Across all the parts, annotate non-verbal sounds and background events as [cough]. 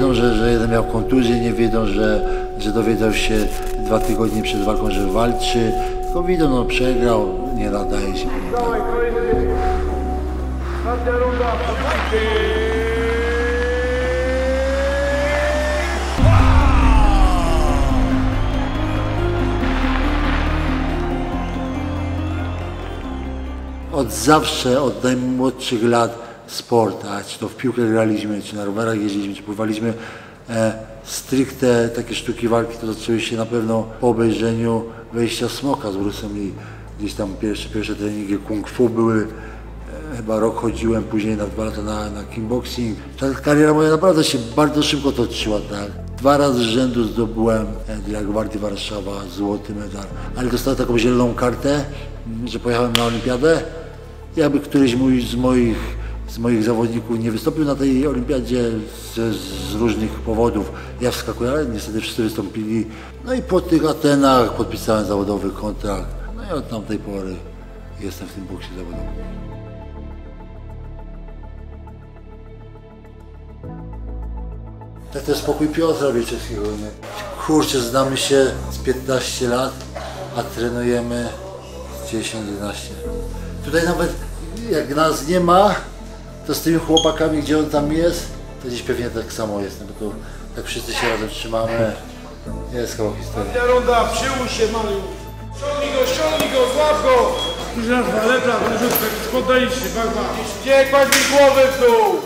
wiedzą, że, że jeden miał kontuzję, nie wiedzą, że, że dowiedział się dwa tygodnie przed walką, że walczy. Tylko widzą, no przegrał, nie nadaje się. Od zawsze, od najmłodszych lat sport, a czy to w piłkę graliśmy, czy na rowerach jeździliśmy, czy pływaliśmy, e, stricte takie sztuki walki to zaczęły się na pewno po obejrzeniu wejścia Smoka z Brusem i gdzieś tam pierwsze, pierwsze treningi kung fu były, e, chyba rok chodziłem, później na dwa lata na, na kickboxing. Ta kariera moja naprawdę się bardzo szybko toczyła, tak. Dwa razy z rzędu zdobyłem e, dla Gwardii Warszawa złoty medal, ale dostałem taką zieloną kartę, że pojechałem na olimpiadę. Jakby któryś mój z moich, z moich zawodników nie wystąpił na tej olimpiadzie z, z różnych powodów, ja wskakuję, ale niestety wszyscy wystąpili. No i po tych Atenach podpisałem zawodowy kontrakt. No i od tamtej pory jestem w tym boksie zawodowym. Tak to jest spokój Piotra Wieczewskiego. Nie? Kurczę, znamy się z 15 lat, a trenujemy z 10-11. Tutaj nawet jak nas nie ma, to z tymi chłopakami, gdzie on tam jest, to gdzieś pewnie tak samo jest, no bo to tak wszyscy się razem trzymamy. Jest koło historii. Ostatnia runda. Przyłóż się, Mariusz. Ściągnij go, ściągnij go, złap go. Już raz, lepra, wyrzutka. Poddaliście, bagma. Nie kładź mi głowy w dół.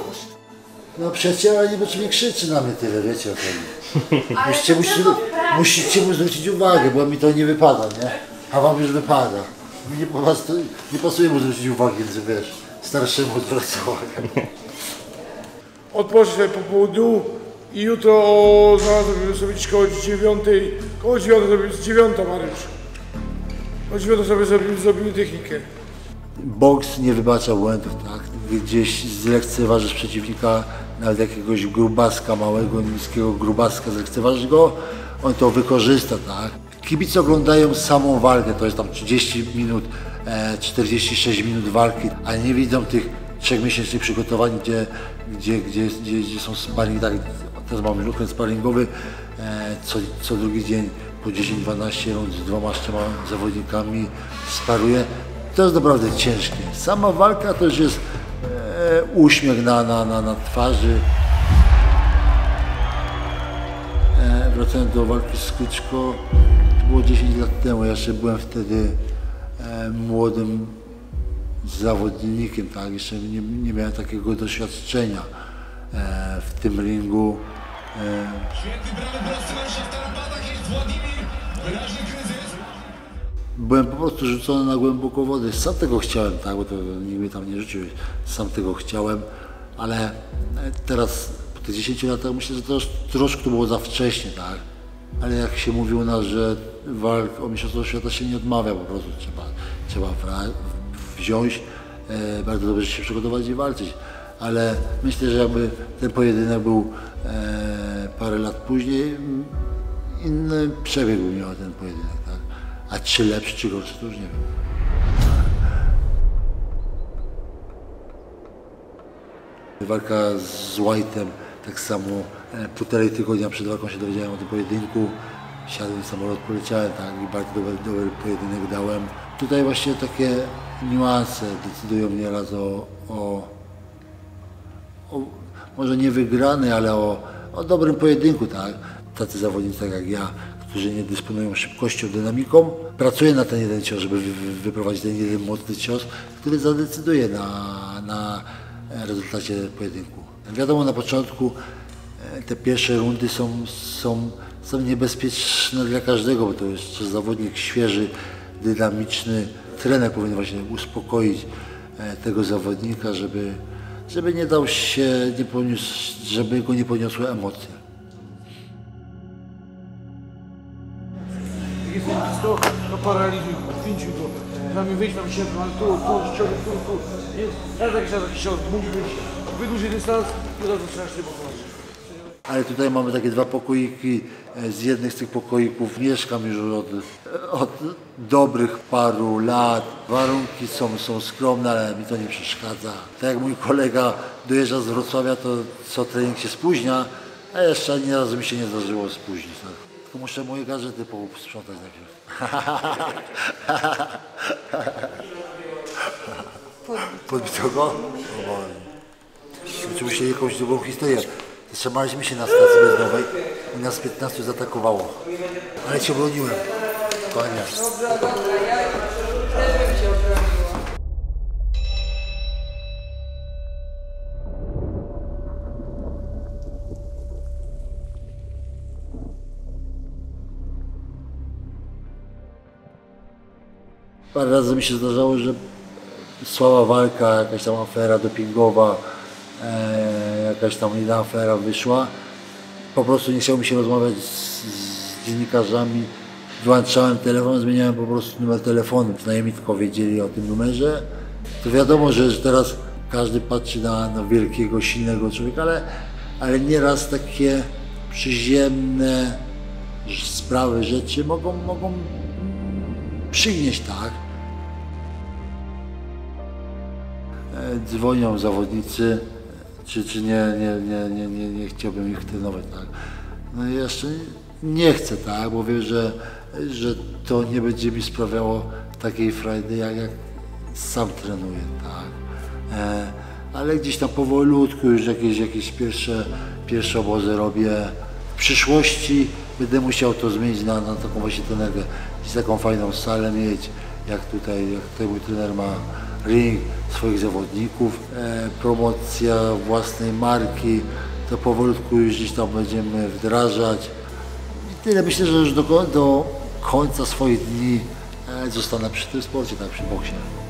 No przyjaciela nie będzie nie krzyczy na mnie tyle, wiecie o tym. Musicie, musicie, musicie mu zwrócić uwagę, bo mi to nie wypada, nie? A wam już wypada. Mi nie, pasuje, nie pasuje mu zwrócić uwagi, więc wiesz, starszemu. [laughs] Odpocznij sobie po południu i jutro o, znalazłem sobie gdzieś koło dziewiątej, koło dziewiątej zrobimy, z dziewiątą Mariusz. O dziewiątej sobie zrobimy, zrobimy technikę. Boks nie wybacza błędów, tak? Gdzieś zlekceważysz przeciwnika, nawet jakiegoś grubaska, małego, niskiego grubaska, zlekceważysz go, on to wykorzysta, tak? Kibice oglądają samą walkę, to jest tam 30 minut, 46 minut walki, a nie widzą tych trzech miesięcznych przygotowań, gdzie, gdzie, gdzie, gdzie, gdzie są sparing, tak? Teraz mamy okres sparingowy, e, co, co drugi dzień po 10-12 rund z dwoma, trzema zawodnikami sparuje. To jest naprawdę ciężkie. Sama walka to już jest e, uśmiech na, na, na, na twarzy. E, wracając do walki z Klyczko, to było 10 lat temu. Ja jeszcze byłem wtedy e, młodym zawodnikiem, tak? Jeszcze nie, nie miałem takiego doświadczenia e, w tym ringu. E. Byłem po prostu rzucony na głęboką wodę. Sam tego chciałem, tak, bo to nikt mnie tam nie rzucił. Sam tego chciałem, ale e, teraz po tych 10 latach myślę, że to troszkę to było za wcześnie, tak. Ale jak się mówi u nas, że walk o mistrzostwo świata się nie odmawia, po prostu trzeba, trzeba wziąć, e, bardzo dobrze się przygotować i walczyć. Ale myślę, że jakby ten pojedynek był e, parę lat później, m, inny przebieg miał ten pojedynek, tak? A czy lepszy, czy gorszy, to już nie wiem. Walka z White'em, tak samo półtorej tygodnia przed walką się dowiedziałem o tym pojedynku. Siadłem w samolot, poleciałem, tak, i bardzo dobry, dobry pojedynek dałem. Tutaj właśnie takie niuanse decydują nieraz o, o o, może nie wygrany, ale o, o dobrym pojedynku, tak? Tacy zawodnicy tak jak ja, którzy nie dysponują szybkością, dynamiką, pracuję na ten jeden cios, żeby wy, wy, wyprowadzić ten jeden mocny cios, który zadecyduje na, na e, rezultacie pojedynku. Wiadomo, na początku e, te pierwsze rundy są, są, są niebezpieczne dla każdego, bo to jest zawodnik świeży, dynamiczny. Trener powinien właśnie uspokoić e, tego zawodnika, żeby, żeby nie dał się, nie poniósł, żeby go nie poniosły emocje. Jest blisko, to paraliżuj pięciu go. Mamy wyjść tam się, tu, tu, ściągnij, tu, tu. Jakiś raz jakiś cios, musi być wydłuży dystans i od razu trzeba pokonać. Ale tutaj mamy takie dwa pokoiki. E, Z jednych z tych pokoików mieszkam już od, od dobrych paru lat. Warunki są, są skromne, ale mi to nie przeszkadza. Tak jak mój kolega dojeżdża z Wrocławia, to co trening się spóźnia, A jeszcze ani razu mi się nie zdarzyło spóźnić. Tak. Tylko muszę moje gadżety posprzątać najpierw. Podbito go? O Boże. Oczywiście jakąś drugą historię. Zatrzymaliśmy się na stacji benzynowej i nas 15 zaatakowało. Ale się broniłem. Panie. Parę razy mi się zdarzało, że słaba walka, jakaś tam afera dopingowa, e, jakaś tam inna afera wyszła. Po prostu nie chciało mi się rozmawiać z, z dziennikarzami. Wyłączałem telefon, zmieniałem po prostu numer telefonu. Przynajmniej tylko wiedzieli o tym numerze. To wiadomo, że, że teraz każdy patrzy na, na wielkiego, silnego człowieka, ale, ale nieraz takie przyziemne sprawy, rzeczy mogą, mogą przynieść tak. E, dzwonią zawodnicy, czy, czy nie, nie, nie, nie, nie, nie chciałbym ich trenować, tak. No i jeszcze nie chcę, tak, bo wiem, że, że to nie będzie mi sprawiało takiej frajdy, jak, jak sam trenuję, tak. E, ale gdzieś tam powolutku już jakieś, jakieś pierwsze, pierwsze obozy robię. W przyszłości będę musiał to zmienić na, na taką właśnie trenerkę, gdzieś taką fajną salę mieć, jak tutaj, jak tutaj mój trener ma ring swoich zawodników, e, promocja własnej marki, to powolutku już gdzieś tam będziemy wdrażać. I tyle, myślę, że już do, do końca swoich dni e, zostanę przy tym sporcie, tak przy boksie.